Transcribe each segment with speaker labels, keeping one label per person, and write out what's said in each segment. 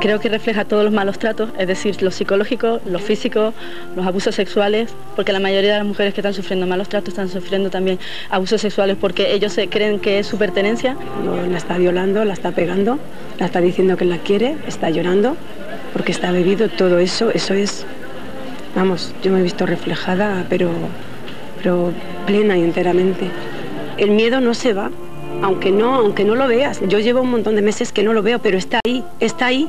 Speaker 1: creo que refleja todos los malos tratos, es decir, los psicológicos, los físicos, los abusos sexuales, porque la mayoría de las mujeres que están sufriendo malos tratos están sufriendo también abusos sexuales porque ellos se creen que es su pertenencia.
Speaker 2: la está violando, la está pegando, la está diciendo que la quiere, está llorando, porque está bebido, todo eso, eso es, vamos, yo me he visto reflejada, pero, pero plena y enteramente. El miedo no se va, aunque no, aunque no lo veas. Yo llevo un montón de meses que no lo veo, pero está ahí, está ahí.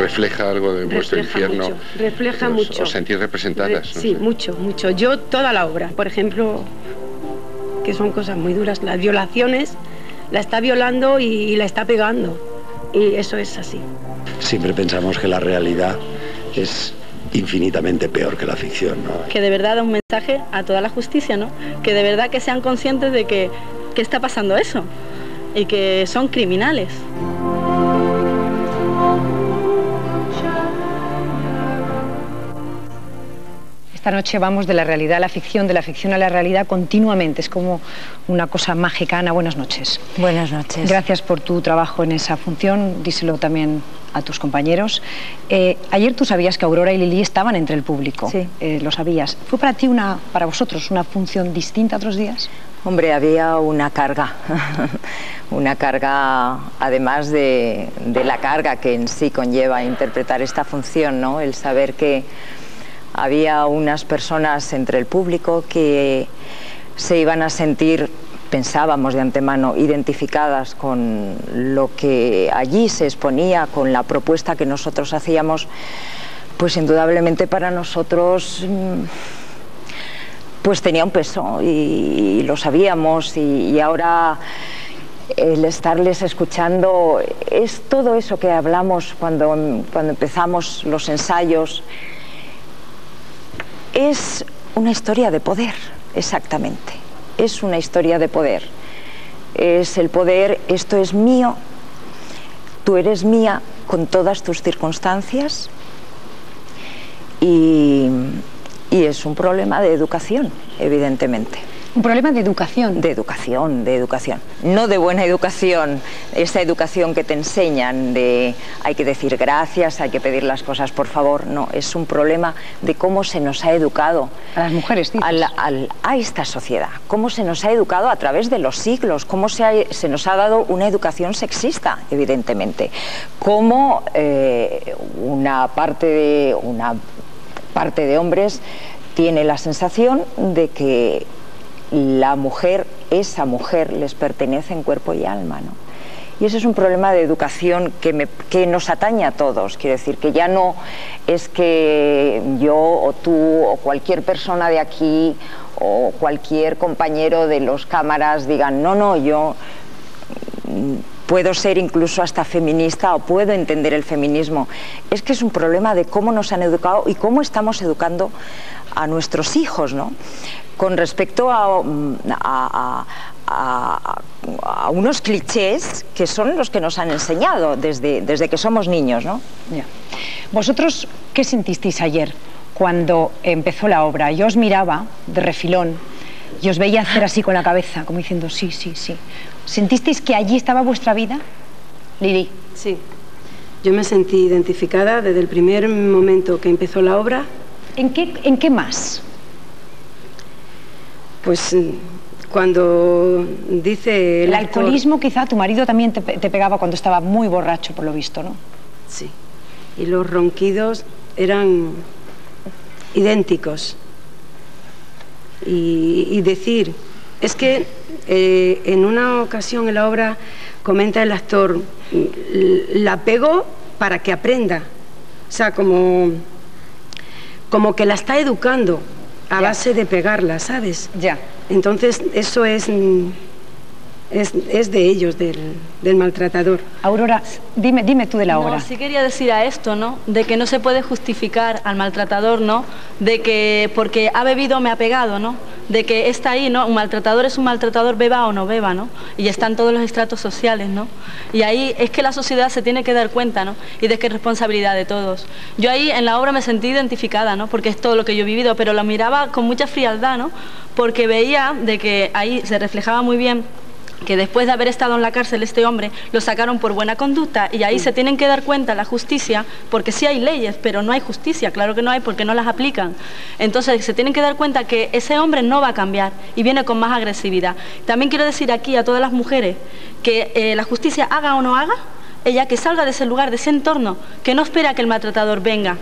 Speaker 3: Refleja algo de vuestro infierno.
Speaker 2: refleja mucho.
Speaker 3: ¿Os sentís representadas?
Speaker 2: sí, mucho, mucho. Yo toda la obra, por ejemplo, que son cosas muy duras, las violaciones, la está violando y, la está pegando. Y eso es así.
Speaker 4: Siempre pensamos que la realidad es infinitamente peor que la ficción. ¿no?
Speaker 1: Que de verdad da un mensaje a toda la justicia, ¿no? Que de verdad que sean conscientes de que, que está pasando eso y que son criminales.
Speaker 5: Esta noche vamos de la realidad a la ficción, de la ficción a la realidad continuamente. Es como una cosa mágica. Ana, buenas noches.
Speaker 6: Buenas noches.
Speaker 5: Gracias por tu trabajo en esa función. Díselo también a tus compañeros. Eh, ayer tú sabías que Aurora y Lili estaban entre el público.
Speaker 6: Sí.
Speaker 5: Eh, lo sabías. ¿Fue para ti una, para vosotros, una función distinta a otros días?
Speaker 6: Hombre, había una carga, una carga, además de, de, la carga que en sí conlleva interpretar esta función, ¿no? El saber que había unas personas entre el público que se iban a sentir, pensábamos de antemano, identificadas con lo que allí se exponía, con la propuesta que nosotros hacíamos, pues indudablemente para nosotros mm, pues tenía un peso y, lo sabíamos y, ahora el estarles escuchando es todo eso que hablamos cuando, cuando empezamos los ensayos, es una historia de poder, exactamente. Es una historia de poder. Es el poder, esto es mío, tú eres mía con todas tus circunstancias y, y es un problema de educación, evidentemente.
Speaker 5: Un problema de educación.
Speaker 6: De educación, de educación. No de buena educación, esa educación que te enseñan de hay que decir gracias, hay que pedir las cosas por favor. No, es un problema de cómo se nos ha educado.
Speaker 5: A las mujeres,
Speaker 6: a esta sociedad. Cómo se nos ha educado a través de los siglos. Cómo se, se nos ha dado una educación sexista, evidentemente. Cómo eh, una parte de. Una parte de hombres tiene la sensación de que la mujer, esa mujer, les pertenece en cuerpo y alma. ¿no? Y ese es un problema de educación que, que, nos atañe a todos. Quiero decir, que ya no es que yo o tú o cualquier persona de aquí o cualquier compañero de los cámaras digan, no, no, yo puedo ser incluso hasta feminista o puedo entender el feminismo. Es que es un problema de cómo nos han educado y cómo estamos educando a nuestros hijos, ¿no? Con respecto a, unos clichés que son los que nos han enseñado desde, desde que somos niños. ¿no?
Speaker 5: ¿Vosotros qué sentisteis ayer cuando empezó la obra? Yo os miraba de refilón y os veía hacer así con la cabeza, como diciendo sí, sí, sí. ¿Sentisteis que allí estaba vuestra vida? Lili.
Speaker 2: Sí. Yo me sentí identificada desde el primer momento que empezó la obra.
Speaker 5: ¿En qué, en qué más?
Speaker 2: Pues cuando dice...
Speaker 5: El, alcoholismo quizá tu marido también te, pegaba cuando estaba muy borracho, por lo visto, ¿no?
Speaker 2: Sí. Y los ronquidos eran idénticos. Y, decir, es que eh, en una ocasión en la obra comenta el actor, la pego para que aprenda. O sea, como, como que la está educando a base de pegarla, ¿sabes?
Speaker 5: Ya.
Speaker 2: Entonces, eso es, mm, es, de ellos, del, maltratador.
Speaker 5: Aurora, dime, dime tú de la obra.
Speaker 1: Sí quería decir a esto, ¿no? De que no se puede justificar al maltratador, ¿no? De que porque ha bebido me ha pegado, ¿no? De que está ahí, ¿no? Un maltratador es un maltratador, beba o no beba, ¿no? Y están todos los estratos sociales, ¿no? Y ahí es que la sociedad se tiene que dar cuenta, ¿no? Y de que es responsabilidad de todos. Yo ahí en la obra me sentí identificada, ¿no? Porque es todo lo que yo he vivido, pero lo miraba con mucha frialdad, ¿no? Porque veía de que ahí se reflejaba muy bien que después de haber estado en la cárcel este hombre lo sacaron por buena conducta y ahí se tienen que dar cuenta la justicia, porque sí hay leyes, pero no hay justicia, claro que no hay porque no las aplican. Entonces se tienen que dar cuenta que ese hombre no va a cambiar y viene con más agresividad. También quiero decir aquí a todas las mujeres que eh, la justicia haga o no haga, ella que salga de ese lugar, de ese entorno, que no espera que el maltratador venga,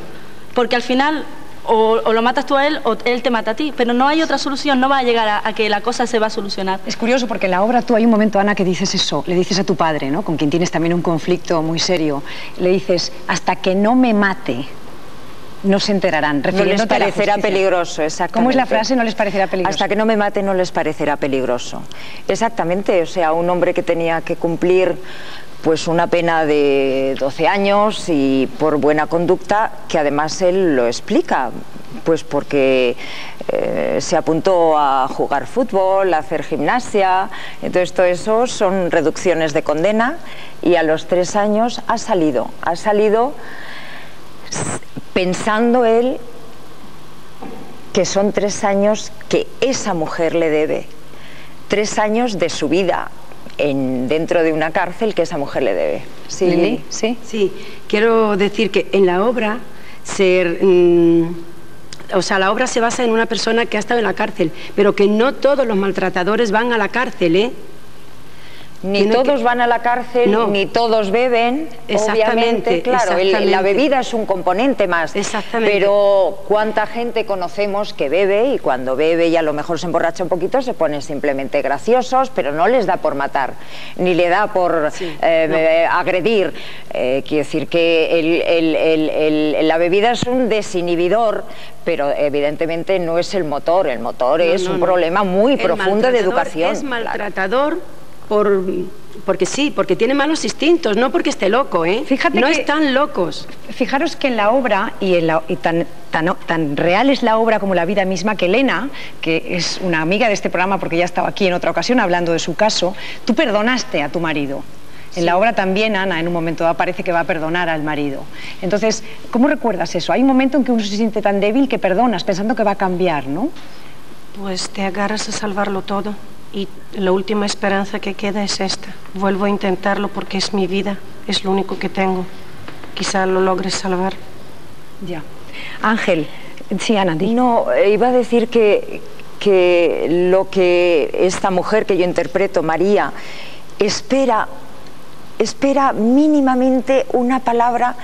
Speaker 1: porque al final o, lo matas tú a él o él te mata a ti, pero no hay otra solución, no va a llegar a, que la cosa se va a solucionar.
Speaker 5: Es curioso porque en la obra tú hay un momento, Ana, que dices eso, le dices a tu padre, ¿no? con quien tienes también un conflicto muy serio, le dices, hasta que no me mate, no se enterarán.
Speaker 6: No les parecerá peligroso, exactamente.
Speaker 5: ¿Cómo es la frase? No les parecerá peligroso.
Speaker 6: Hasta que no me mate no les parecerá peligroso. Exactamente, o sea, un hombre que tenía que cumplir pues una pena de 12 años y por buena conducta, que además él lo explica, pues porque eh, se apuntó a jugar fútbol, a hacer gimnasia, entonces todo eso son reducciones de condena y a los tres años ha salido, ha salido pensando él que son tres años que esa mujer le debe, tres años de su vida, en, dentro de una cárcel que esa mujer le debe.
Speaker 7: Sí, sí. Sí, quiero decir que en la obra ser... Mm, o sea, la obra se basa en una persona que ha estado en la cárcel, pero que no todos los maltratadores van a la cárcel, ¿eh?
Speaker 6: Ni todos van a la cárcel, ni todos beben, obviamente, claro, la bebida es un componente más.
Speaker 7: Exactamente.
Speaker 6: Pero cuánta gente conocemos que bebe y cuando bebe y a lo mejor se emborracha un poquito se ponen simplemente graciosos, pero no les da por matar, ni le da por eh, agredir. Eh, quiero decir que la bebida es un desinhibidor, pero evidentemente no es el motor, el motor es un problema muy profundo de educación.
Speaker 7: Es maltratador por, porque sí, porque tiene malos instintos, no porque esté loco, ¿eh?
Speaker 5: Fíjate
Speaker 7: no están locos.
Speaker 5: Fijaros que en la obra, y, tan, tan, tan, real es la obra como la vida misma, que Elena, que es una amiga de este programa porque ya estaba aquí en otra ocasión hablando de su caso, tú perdonaste a tu marido. En la obra también Ana en un momento dado parece que va a perdonar al marido. Entonces, ¿cómo recuerdas eso? Hay un momento en que uno se siente tan débil que perdonas pensando que va a cambiar, ¿no?
Speaker 2: Pues te agarras a salvarlo todo y la última esperanza que queda es esta. Vuelvo a intentarlo porque es mi vida, es lo único que tengo. Quizá lo logres salvar.
Speaker 5: Ya. Ángel, sí, Ana,
Speaker 6: No, iba a decir que, que lo que esta mujer que yo interpreto, María, espera, espera mínimamente una palabra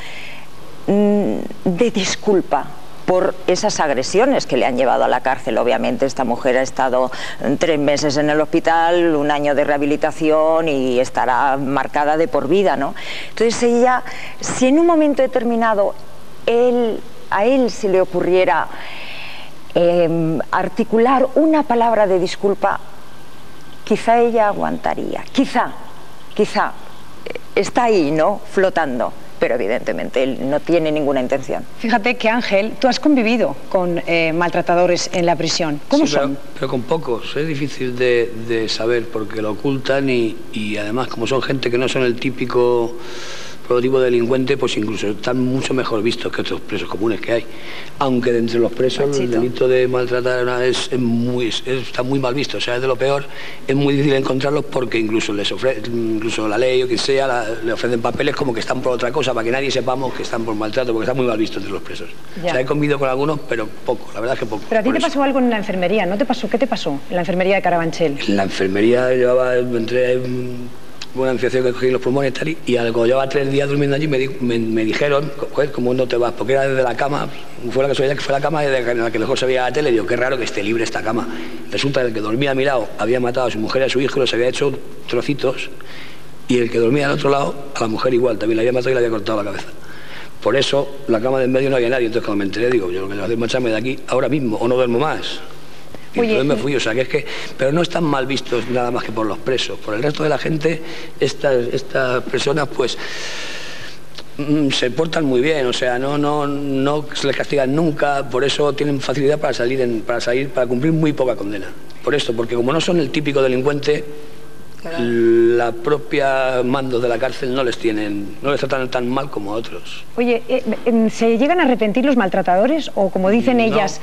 Speaker 6: mm, de disculpa por esas agresiones que le han llevado a la cárcel. Obviamente esta mujer ha estado tres meses en el hospital, un año de rehabilitación y estará marcada de por vida, ¿no? Entonces ella, si en un momento determinado él, a él se le ocurriera em, articular una palabra de disculpa, quizá ella aguantaría, quizá, quizá, está ahí, ¿no? Flotando pero evidentemente él no tiene ninguna intención.
Speaker 5: Fíjate que Ángel, tú has convivido con eh, maltratadores en la prisión. ¿Cómo son?
Speaker 8: Pero, con pocos, es difícil de, saber porque lo ocultan y, y además como son gente que no son el típico de delincuente, pues incluso están mucho mejor vistos que otros presos comunes que hay. Aunque de entre los presos el delito de maltratar es, muy, está muy mal visto, o sea, es de lo peor, es muy difícil encontrarlos porque incluso les ofrece, incluso la ley o quien sea, le ofrecen papeles como que están por otra cosa, para que nadie sepamos que están por maltrato, porque está muy mal visto entre los presos. O sea, he convivido con algunos, pero poco, la verdad es que poco.
Speaker 5: Pero a ti te pasó algo en la enfermería, ¿no te pasó? ¿Qué te pasó en la enfermería de Carabanchel?
Speaker 8: En la enfermería llevaba, entré una infección que cogí los pulmones y tal, y algo llevaba tres días durmiendo allí me, me, dijeron, joder, ¿cómo no te vas? Porque era desde la cama, fue la casualidad que fue la cama en la que mejor se veía la tele, digo, qué raro que esté libre esta cama. Resulta que el que dormía a mi lado había matado a su mujer y a su hijo, los había hecho trocitos, y el que dormía al otro lado, a la mujer igual, también la había matado y le había cortado la cabeza. Por eso, la cama de en medio no había nadie, entonces cuando me enteré, digo, yo lo que voy a hacer es marcharme de aquí ahora mismo, o no duermo más. Y entonces me fui, o sea, que es que, pero no están mal vistos nada más que por los presos. Por el resto de la gente, estas, estas personas, pues mm, se portan muy bien, o sea, no, no, no se les castigan nunca, por eso tienen facilidad para salir, en, para salir, para cumplir muy poca condena. Por esto, porque como no son el típico delincuente, la propia mando de la cárcel no les tienen, no les tratan tan mal como otros.
Speaker 5: Oye, eh, em, ¿se llegan a arrepentir los maltratadores o como dicen ellas,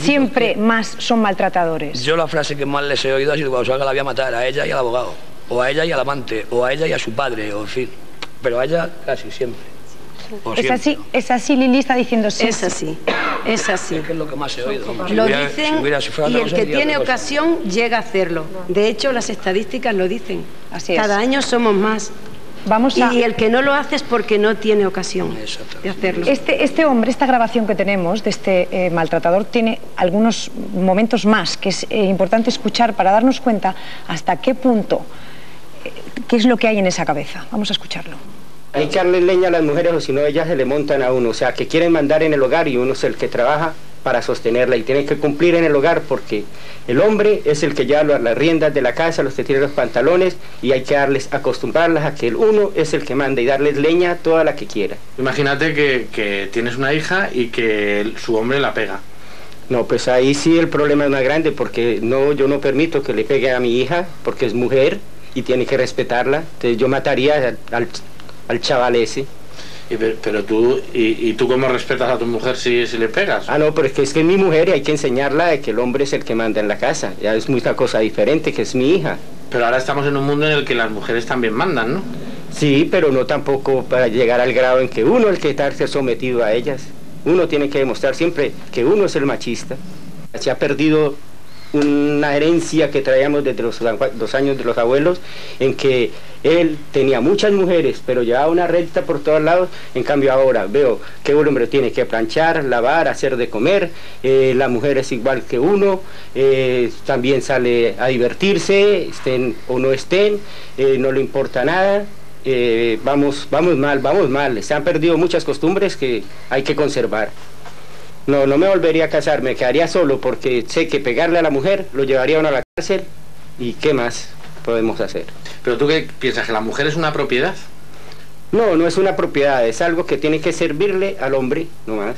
Speaker 5: siempre más son maltratadores?
Speaker 8: Yo la frase que más les he oído ha sido cuando salga la voy a matar a ella y al abogado. o a ella y al amante, o a ella y a su padre, o en fin. Pero a ella casi siempre.
Speaker 5: Es
Speaker 8: siempre.
Speaker 5: así, es así, Lili está diciendo sí.
Speaker 2: Es así, es así.
Speaker 8: Es que es lo que más he oído. Si
Speaker 2: Lo
Speaker 8: hubiera-
Speaker 2: dicen
Speaker 8: si hubiera- si fuera
Speaker 2: y el que tiene
Speaker 8: cosa.
Speaker 2: ocasión llega a hacerlo. De hecho, las estadísticas lo dicen.
Speaker 5: Así es.
Speaker 2: Cada año somos más.
Speaker 5: Vamos a...
Speaker 2: Y el que no lo hace es porque no tiene ocasión de hacerlo.
Speaker 5: Este, este hombre, esta grabación que tenemos de este eh, maltratador tiene algunos momentos más que es eh, importante escuchar para darnos cuenta hasta qué punto, eh, qué es lo que hay en esa cabeza. Vamos a escucharlo.
Speaker 9: Hay que darle leña a las mujeres o si no ellas se le montan a uno. O sea, que quieren mandar en el hogar y uno es el que trabaja para sostenerla y tiene que cumplir en el hogar porque el hombre es el que lleva la- las riendas de la casa, los que tiene los pantalones y hay que darles, acostumbrarlas a que el uno es el que manda y darles leña toda la que quiera.
Speaker 10: Imagínate que, que tienes una hija y que el- su hombre la pega.
Speaker 9: No, pues ahí sí el problema es más grande porque no, yo no permito que le pegue a mi hija porque es mujer y tiene que respetarla. Entonces yo mataría al, al- al chaval ese.
Speaker 10: Y pe- pero tú, y, y tú cómo respetas a tu mujer si, si le pegas?
Speaker 9: Ah, no, pero es que es que mi mujer y hay que enseñarla de que el hombre es el que manda en la casa. Ya es mucha cosa diferente, que es mi hija.
Speaker 10: Pero ahora estamos en un mundo en el que las mujeres también mandan, ¿no?
Speaker 9: Sí, pero no tampoco para llegar al grado en que uno es el que está sometido a ellas. Uno tiene que demostrar siempre que uno es el machista. Se ha perdido una herencia que traíamos desde los, los años de los abuelos, en que él tenía muchas mujeres, pero llevaba una recta por todos lados. En cambio ahora veo que un hombre tiene que planchar, lavar, hacer de comer, eh, la mujer es igual que uno, eh, también sale a divertirse, estén o no estén, eh, no le importa nada. Vamos, vamos mal, vamos mal. Se han perdido muchas costumbres que hay que conservar. No, no me volvería a casar, me quedaría solo porque sé que pegarle a la mujer lo llevaría a uno a la cárcel y qué más podemos hacer.
Speaker 10: Pero tú qué piensas, que la mujer es una propiedad?
Speaker 9: No, no es una propiedad, es algo que tiene que servirle al hombre, no más.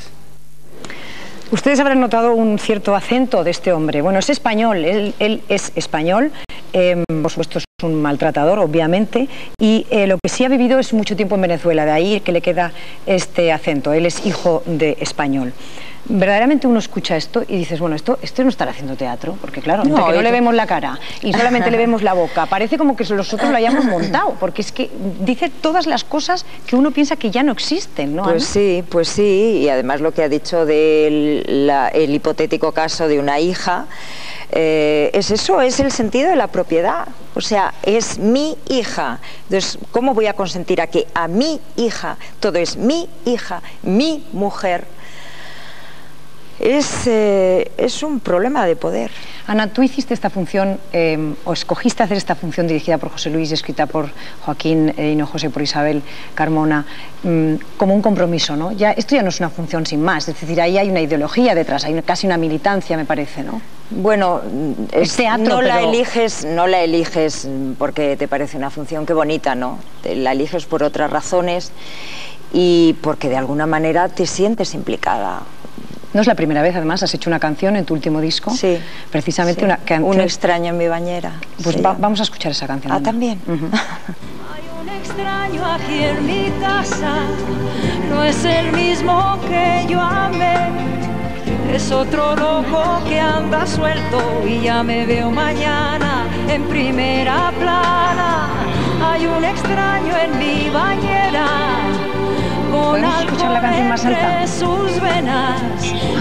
Speaker 5: Ustedes habrán notado un cierto acento de este hombre. Bueno, es español, él, él es español, eh, por supuesto es un maltratador, obviamente, y eh, lo que sí ha vivido es mucho tiempo en Venezuela, de ahí que le queda este acento. Él es hijo de español. Verdaderamente uno escucha esto y dices, bueno, esto, esto no estará haciendo teatro, porque claro,
Speaker 6: No,
Speaker 5: que no le vemos la cara y solamente le vemos la boca, parece como que nosotros lo hayamos montado, porque es que dice todas las cosas que uno piensa que ya no existen, ¿no?
Speaker 6: Pues
Speaker 5: Ana?
Speaker 6: sí, pues sí, y además lo que ha dicho del el hipotético caso de una hija, eh, es eso, es el sentido de la propiedad. O sea, es mi hija. Entonces, ¿cómo voy a consentir a que a mi hija, todo es mi hija, mi mujer? Es, eh, es un problema de poder.
Speaker 5: Ana, tú hiciste esta función, eh, o escogiste hacer esta función dirigida por José Luis y escrita por Joaquín eh, Hinojosa y por Isabel Carmona, mm, como un compromiso, ¿no? Ya, esto ya no es una función sin más, es decir, ahí hay una ideología detrás, hay casi una militancia, me parece, ¿no?
Speaker 6: Bueno,
Speaker 5: Es
Speaker 6: es-
Speaker 5: teatro,
Speaker 6: no la eliges, no la eliges mm, porque te parece una función que bonita, ¿no? Te- La eliges por otras razones y porque de alguna manera te sientes implicada.
Speaker 5: No es la primera vez, además, has hecho una canción en tu último disco.
Speaker 6: Sí.
Speaker 5: Precisamente
Speaker 6: Sí.
Speaker 5: una canción.
Speaker 6: Un extraño en mi bañera.
Speaker 5: Pues va- vamos a escuchar esa canción.
Speaker 6: Ah,
Speaker 5: Ana.
Speaker 6: también.
Speaker 5: Ujú.
Speaker 11: Hay un extraño aquí en mi casa, no es el mismo que yo amé. Es otro loco que anda suelto y ya me veo mañana en primera plana. Hay un extraño en mi bañera.
Speaker 5: ¿Podemos escuchar la canción más alta?
Speaker 11: sus venas.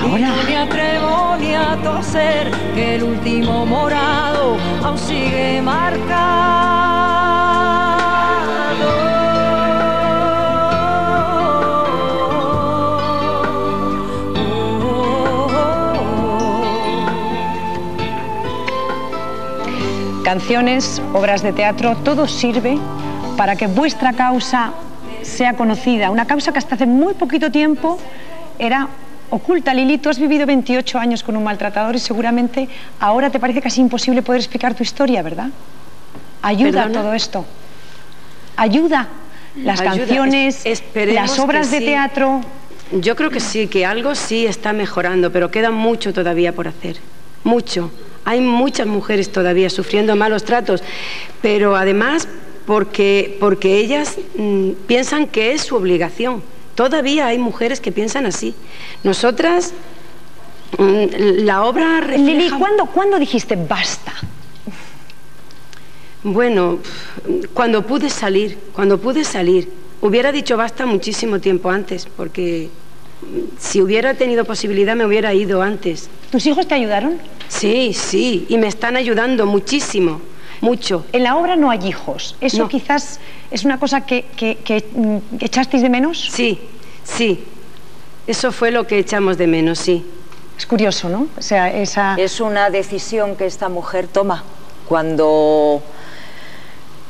Speaker 11: No me atrevo ni a toser que el último morado aún sigue
Speaker 5: Canciones, obras de teatro, todo sirve para que vuestra causa sea conocida. Una causa que hasta hace muy poquito tiempo era oculta. Lili, tú has vivido 28 años con un maltratador y seguramente ahora te parece casi imposible poder explicar tu historia, ¿verdad? Ayuda
Speaker 2: ¿Perdona?
Speaker 5: todo esto. Ayuda. Las
Speaker 2: Ayuda.
Speaker 5: canciones,
Speaker 2: Es-
Speaker 5: las obras de
Speaker 2: sí.
Speaker 5: teatro.
Speaker 2: Yo creo que sí, que algo sí está mejorando, pero queda mucho todavía por hacer. Mucho. Hay muchas mujeres todavía sufriendo malos tratos, pero además porque, porque ellas mm, piensan que es su obligación. Todavía hay mujeres que piensan así. Nosotras, mm, la obra refleja...
Speaker 5: Lili, ¿cuándo, ¿cuándo dijiste basta?
Speaker 2: Bueno, cuando pude salir, cuando pude salir, hubiera dicho basta muchísimo tiempo antes, porque si hubiera tenido posibilidad me hubiera ido antes.
Speaker 5: ¿Tus hijos te ayudaron?
Speaker 2: Sí, sí, y me están ayudando muchísimo, mucho.
Speaker 5: En la obra no hay hijos. ¿Eso quizás es una cosa que, que, que, mm, echasteis de menos?
Speaker 2: Sí, sí. Eso fue lo que echamos de menos, sí.
Speaker 5: Es curioso, ¿no? O sea, esa...
Speaker 6: Es una decisión que esta mujer toma cuando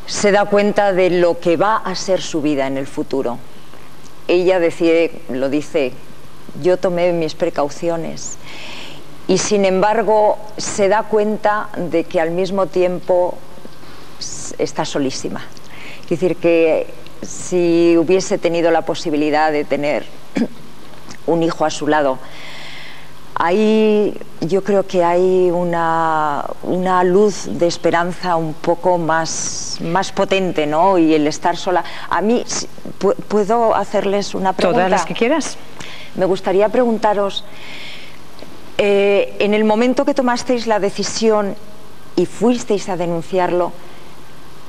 Speaker 6: se da cuenta de lo que va a ser su vida en el futuro. Ella decide, lo dice, yo tomé mis precauciones y sin embargo se da cuenta de que al mismo tiempo está solísima. Es decir, que si hubiese tenido la posibilidad de tener un hijo a su lado, ahí yo creo que hay una, una, luz de esperanza un poco más, más potente, ¿no? Y el estar sola. A mí, ¿puedo hacerles una pregunta?
Speaker 5: Todas las que quieras.
Speaker 6: Me gustaría preguntaros, eh, en el momento que tomasteis la decisión y fuisteis a denunciarlo,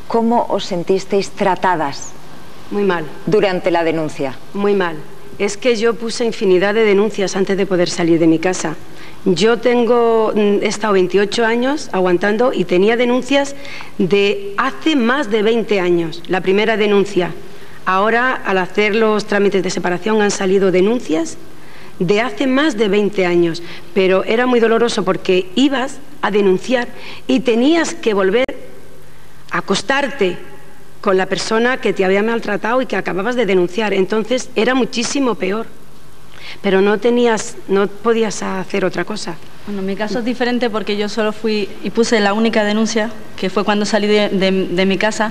Speaker 6: ¿cómo os sentisteis tratadas?
Speaker 2: Muy mal.
Speaker 6: Durante la denuncia.
Speaker 2: Muy mal. Es que yo puse infinidad de denuncias antes de poder salir de mi casa. Yo tengo, mm, he estado 28 años aguantando y tenía denuncias de hace más de 20 años. La primera denuncia. Ahora, al hacer los trámites de separación, han salido denuncias de hace más de 20 años. Pero era muy doloroso porque ibas a denunciar y tenías que volver a acostarte con la persona que te había maltratado y que acababas de denunciar. Entonces era muchísimo peor. Pero no tenías, no podías hacer otra cosa.
Speaker 1: Bueno, mi caso es diferente porque yo solo fui y puse la única denuncia, que fue cuando salí de, mi casa,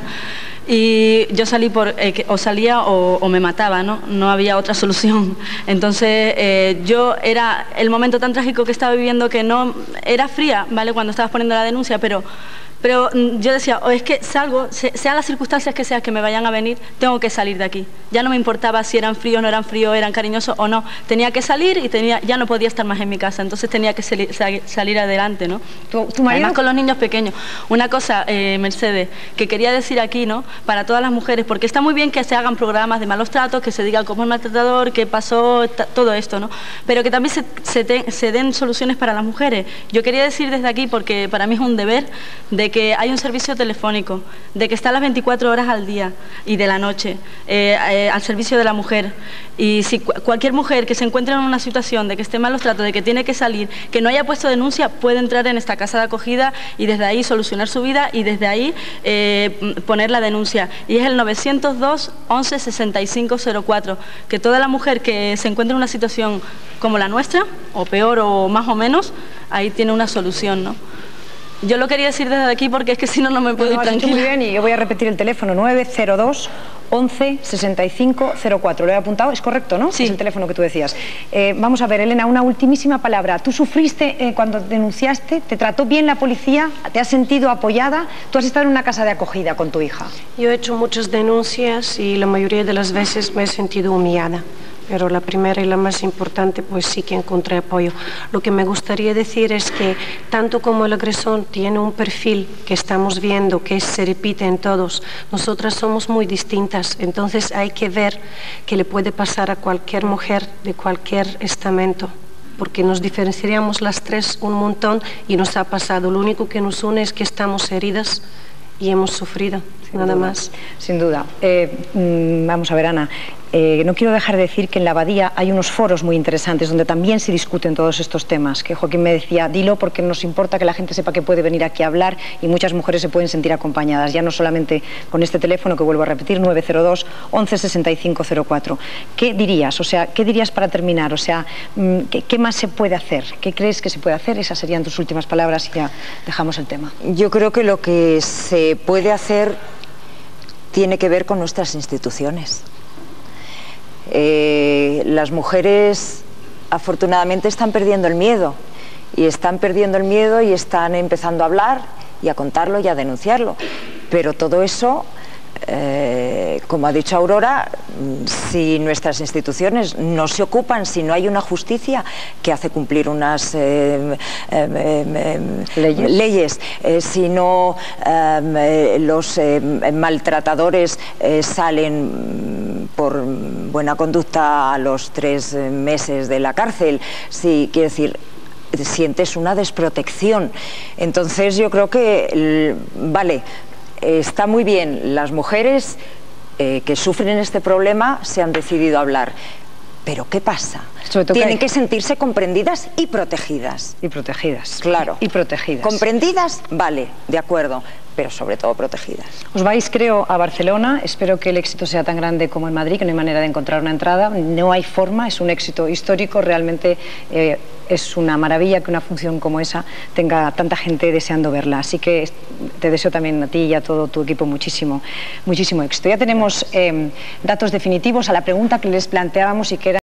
Speaker 1: y yo salí por, eh, o salía o, me mataba, ¿no? No había otra solución. Entonces, eh, yo era el momento tan trágico que estaba viviendo que no, era fría, ¿vale? Cuando estabas poniendo la denuncia, pero pero mm, yo decía, o es que salgo, sean las circunstancias que sean que me vayan a venir, tengo que salir de aquí. Ya no me importaba si eran fríos, no eran fríos, eran cariñosos o no. Tenía que salir y tenía, ya no podía estar más en mi casa, entonces tenía que salir, adelante, ¿no?
Speaker 5: ¿Tu, marido?
Speaker 1: Además con los niños pequeños. Una cosa, eh, Mercedes, que quería decir aquí, ¿no? Para todas las mujeres, porque está muy bien que se hagan programas de malos tratos, que se diga cómo es maltratador, qué pasó, todo esto, ¿no? Pero que también se, se den soluciones para las mujeres. Yo quería decir desde aquí, porque para mí es un deber, de que hay un servicio telefónico, de que está las 24 horas al día y de la noche eh, eh, al servicio de la mujer. Y si cualquier mujer que se encuentre en una situación de que esté mal los tratos, de que tiene que salir, que no haya puesto denuncia, puede entrar en esta casa de acogida y desde ahí solucionar su vida y desde ahí eh, poner la denuncia. Y es el 902 11 65 04, que toda la mujer que se encuentre en una situación como la nuestra, o peor o más o menos, ahí tiene una solución, ¿no? Yo lo quería decir desde aquí porque es que si no, no me puedo ir tranquila.
Speaker 5: Muy bien, y yo voy a repetir el teléfono, 902 11 65 04. Lo he apuntado, es correcto, ¿no?
Speaker 1: Sí.
Speaker 5: Es el teléfono que tú decías. Eh, vamos a ver, Elena, una ultimísima palabra. ¿Tú sufriste eh, cuando denunciaste? ¿Te trató bien la policía? ¿Te has sentido apoyada? Tú has estado en una casa de acogida con tu hija.
Speaker 12: Yo he hecho muchas denuncias y la mayoría de las veces me he sentido humillada pero la primera y la más importante, pues sí que encontré apoyo. Lo que me gustaría decir es que tanto como el agresor tiene un perfil que estamos viendo, que se repite en todos, nosotras somos muy distintas, entonces hay que ver qué le puede pasar a cualquier mujer de cualquier estamento porque nos diferenciaríamos las tres un montón y nos ha pasado. Lo único que nos une es que estamos heridas y hemos sufrido, nada más.
Speaker 5: Sin duda. Eh, mm, vamos a ver, Ana, eh, no quiero dejar de decir que en la abadía hay unos foros muy interesantes donde también se discuten todos estos temas. Que Joaquín me decía, dilo porque nos importa que la gente sepa que puede venir aquí a hablar y muchas mujeres se pueden sentir acompañadas, ya no solamente con este teléfono que vuelvo a repetir, 902 116504. ¿Qué dirías? O sea, ¿qué dirías para terminar? O sea, mm, ¿qué, ¿qué, más se puede hacer? ¿Qué crees que se puede hacer? Esas serían tus últimas palabras y ya dejamos el tema.
Speaker 6: Yo creo que lo que se puede hacer tiene que ver con nuestras instituciones. Eh, las mujeres afortunadamente están perdiendo el miedo y están perdiendo el miedo y están empezando a hablar y a contarlo y a denunciarlo. Pero todo eso eh, como ha dicho Aurora, si nuestras instituciones no se ocupan, si no hay una justicia que hace cumplir unas eh, em, em, em, leyes, eh, si no los maltratadores salen por buena conducta a los tres meses de la cárcel, si quiero decir sientes una desprotección. Entonces yo creo que, vale, está muy bien, las mujeres eh, que sufren este problema se han decidido a hablar. Pero ¿qué pasa?
Speaker 5: Que
Speaker 6: Tienen que sentirse comprendidas y protegidas.
Speaker 5: Y protegidas.
Speaker 6: Claro.
Speaker 5: Y protegidas.
Speaker 6: Comprendidas, vale, de acuerdo, pero sobre todo protegidas.
Speaker 5: Os vais, creo, a Barcelona. Espero que el éxito sea tan grande como en Madrid, que no hay manera de encontrar una entrada. No hay forma, es un éxito histórico. Realmente eh, es una maravilla que una función como esa tenga tanta gente deseando verla. Así que te deseo también a ti y a todo tu equipo muchísimo, muchísimo éxito. Ya tenemos eh, datos definitivos a la pregunta que les planteábamos y que era